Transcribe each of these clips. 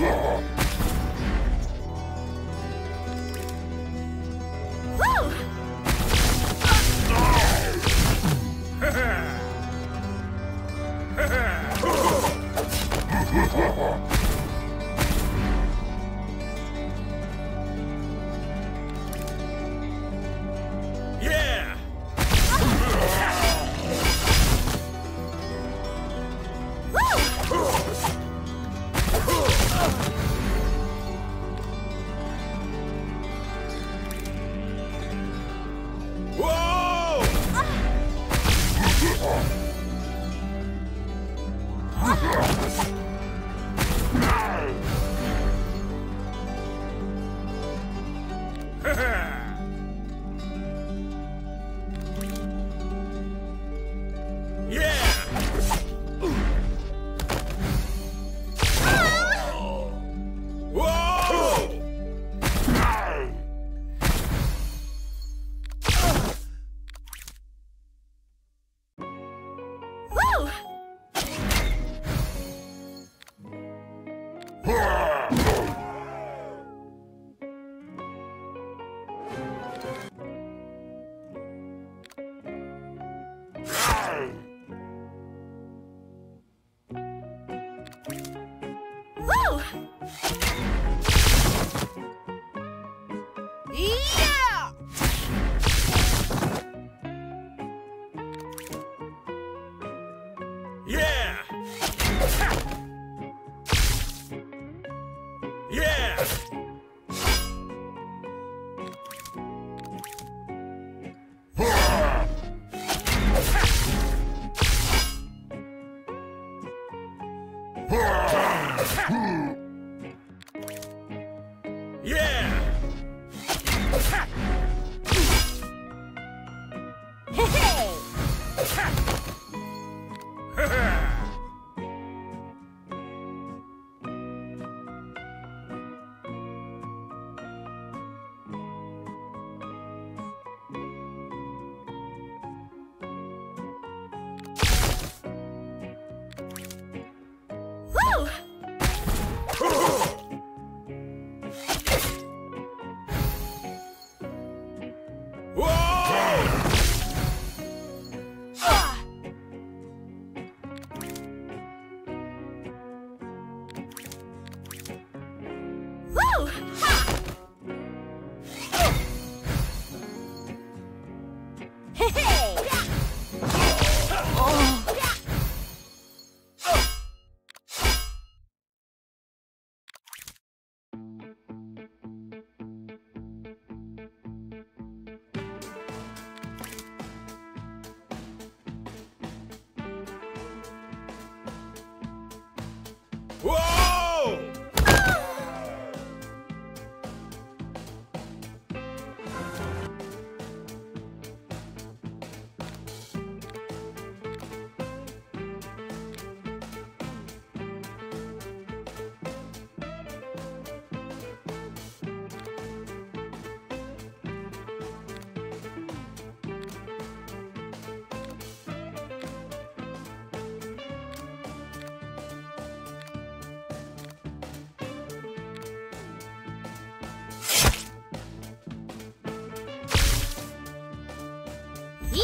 Yeah.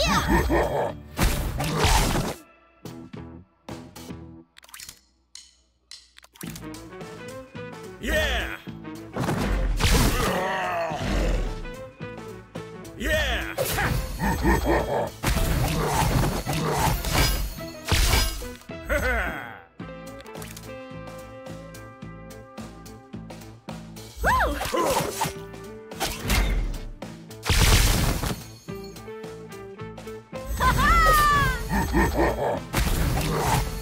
Yeah! Woo!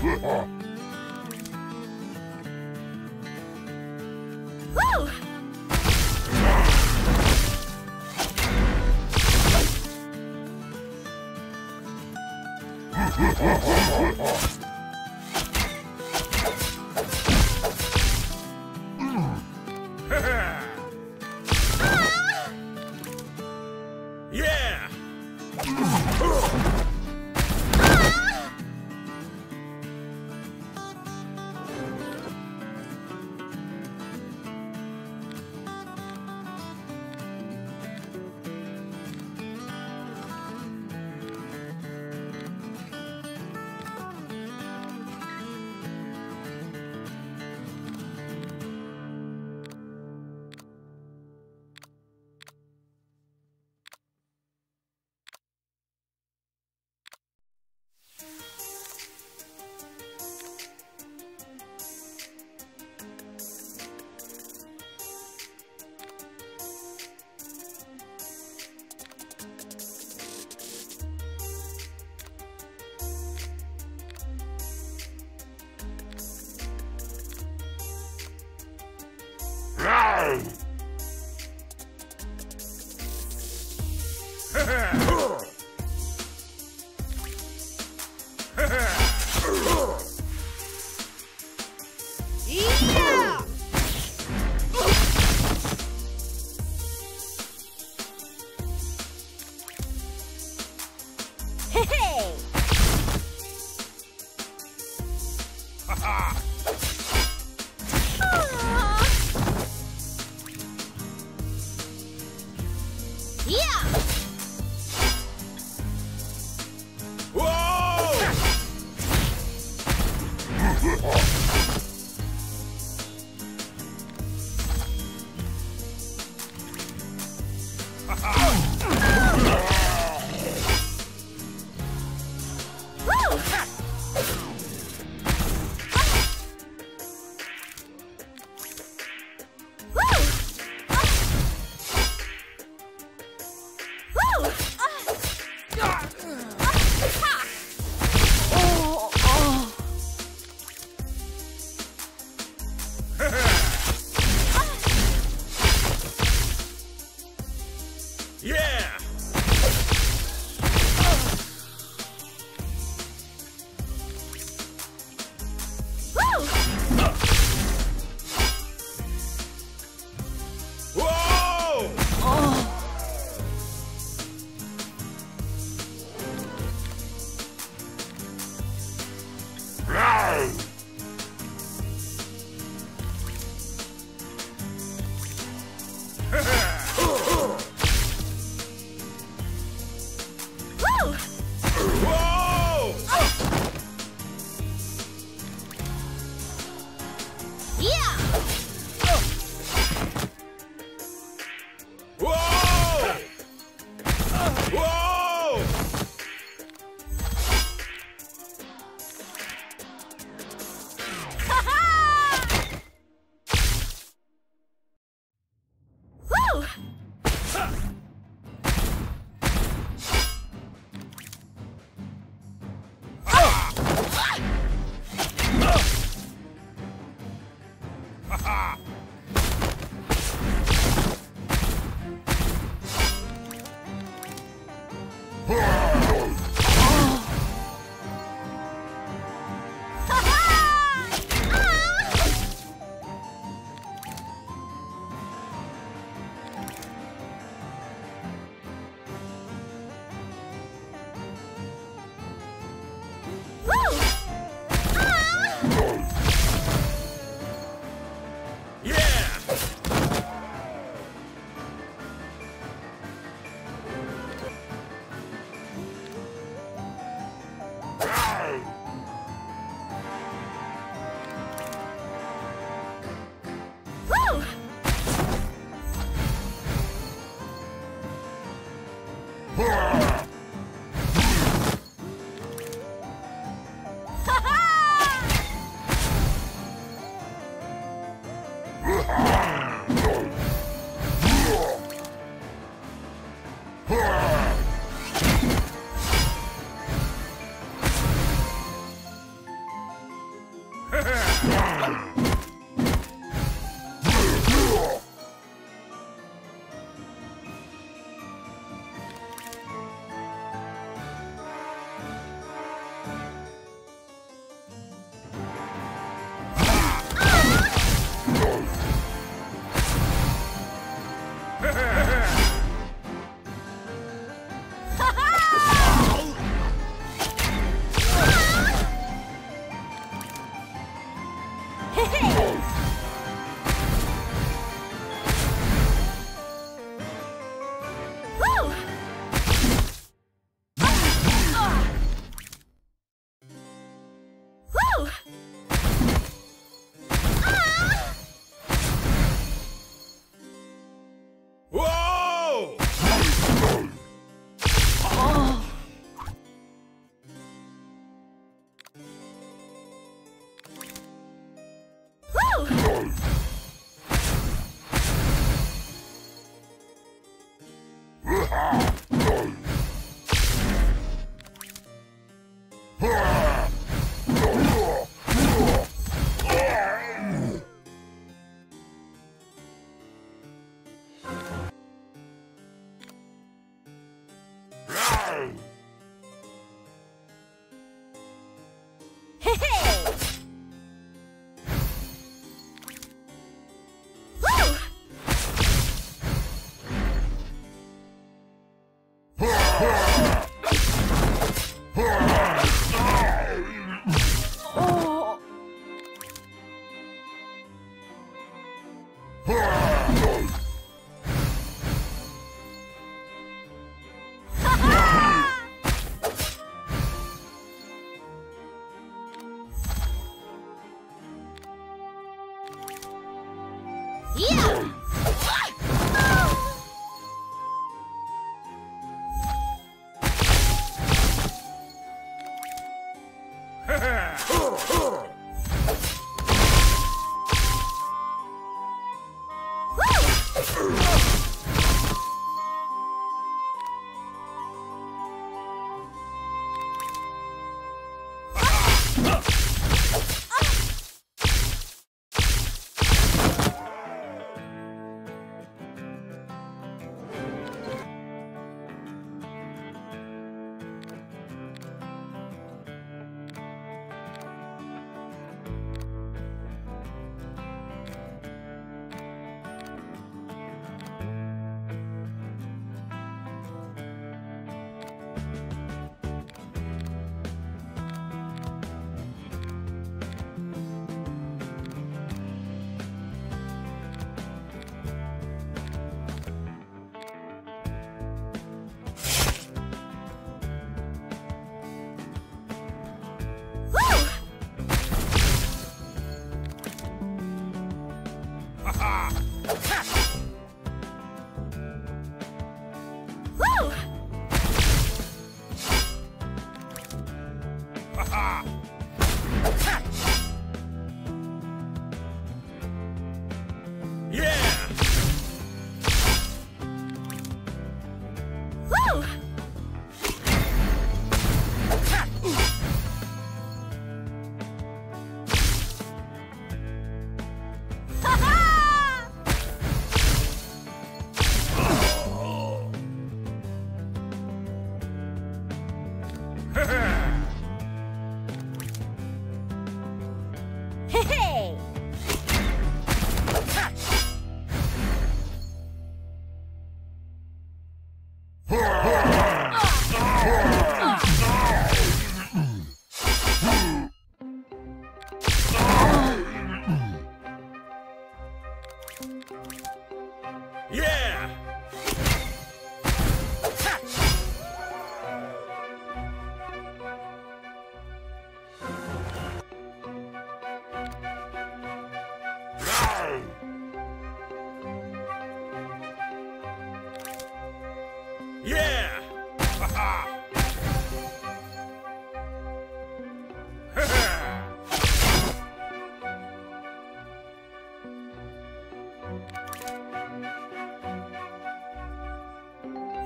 Woo!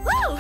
Woo!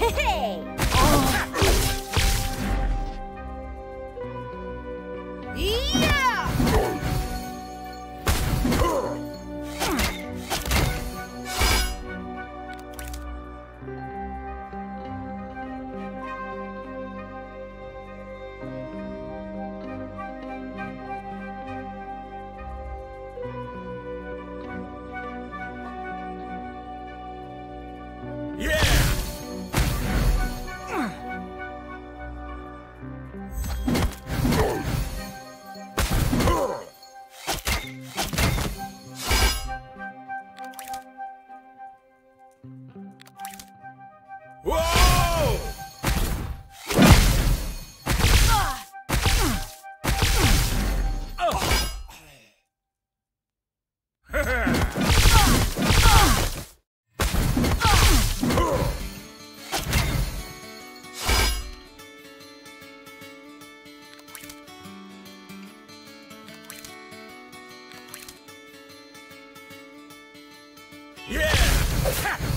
Hey! Yeah!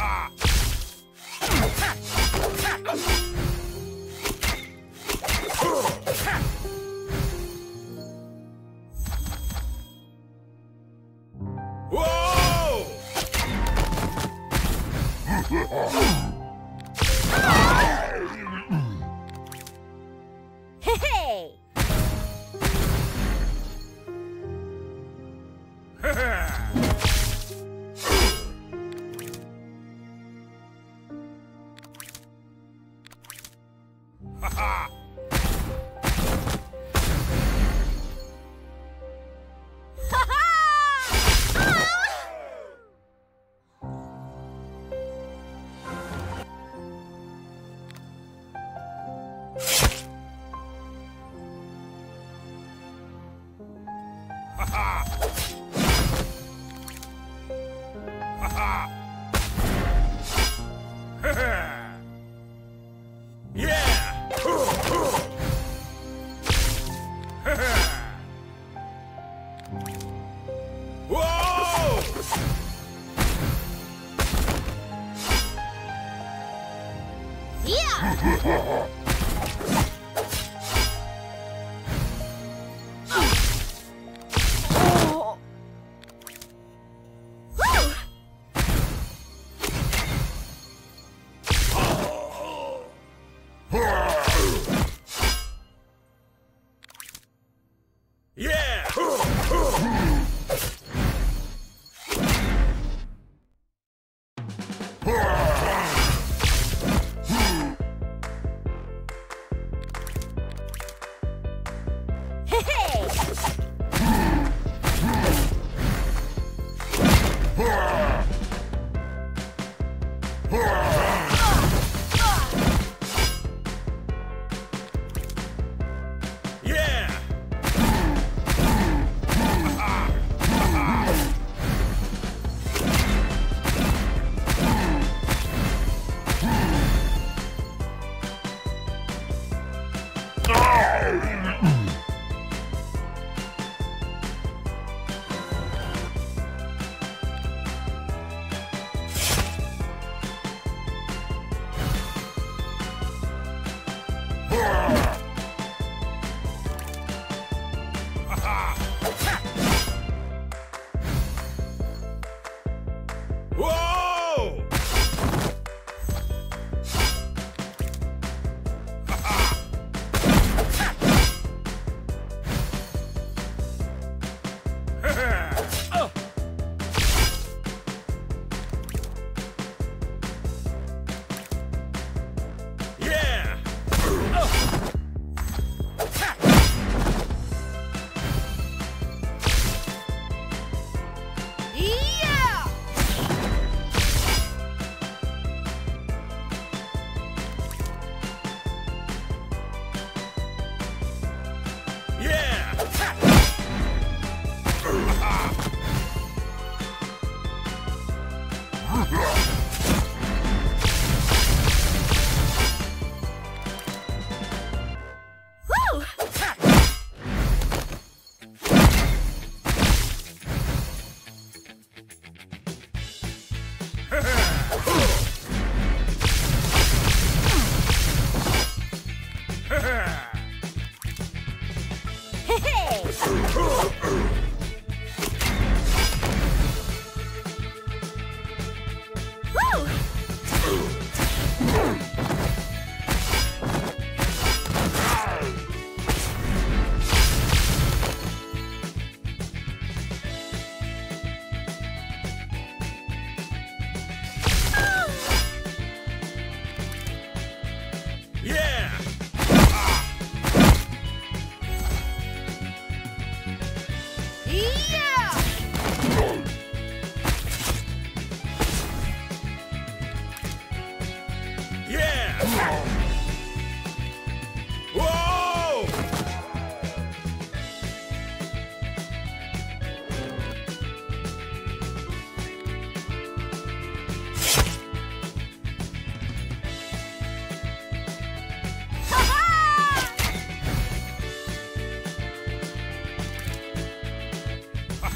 Whoa! Ha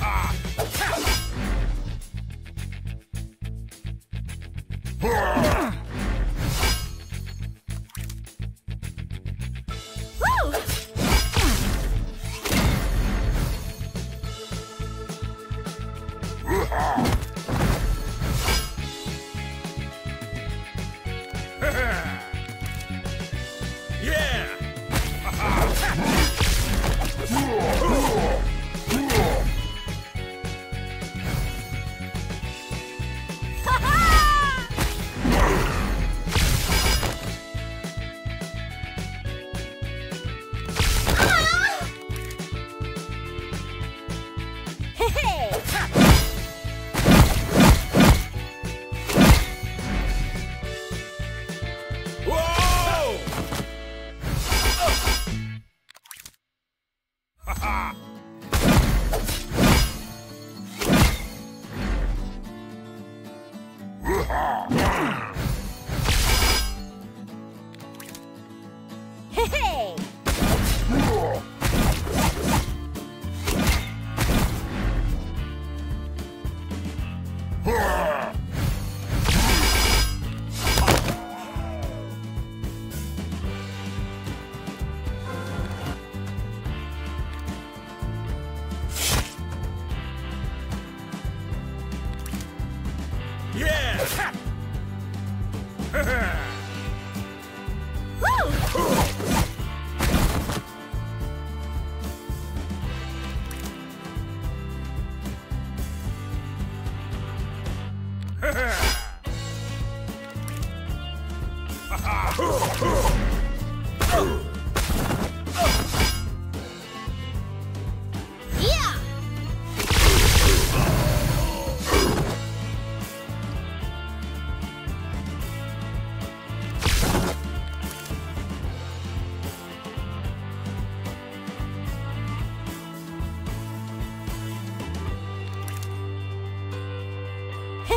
Yeah! Yeah!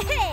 Hey!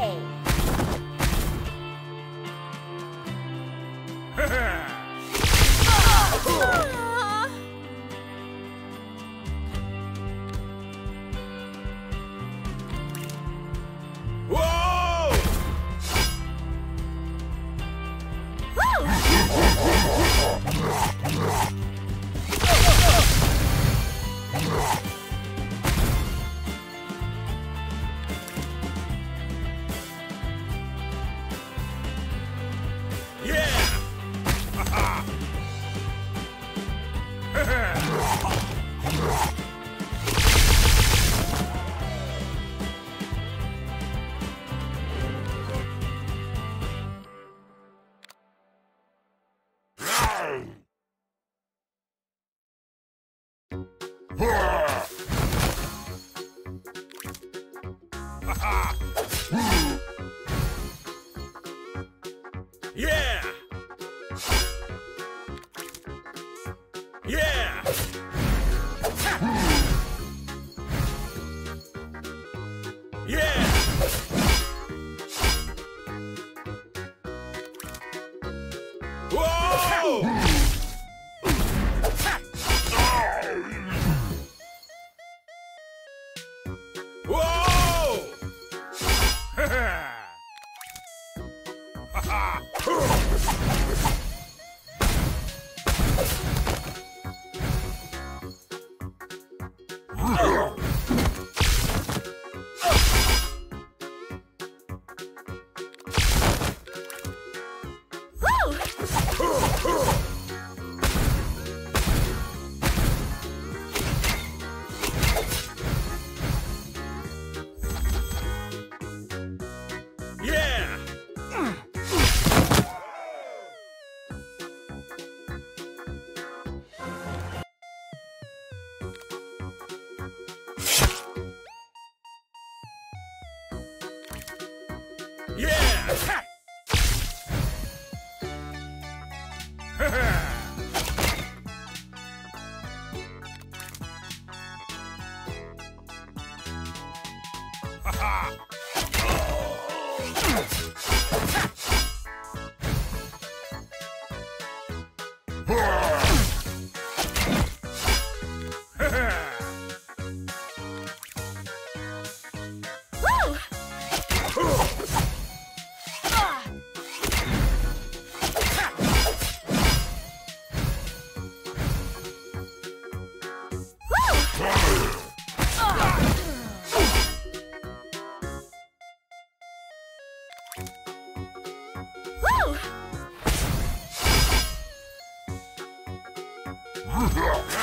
うん。Yeah!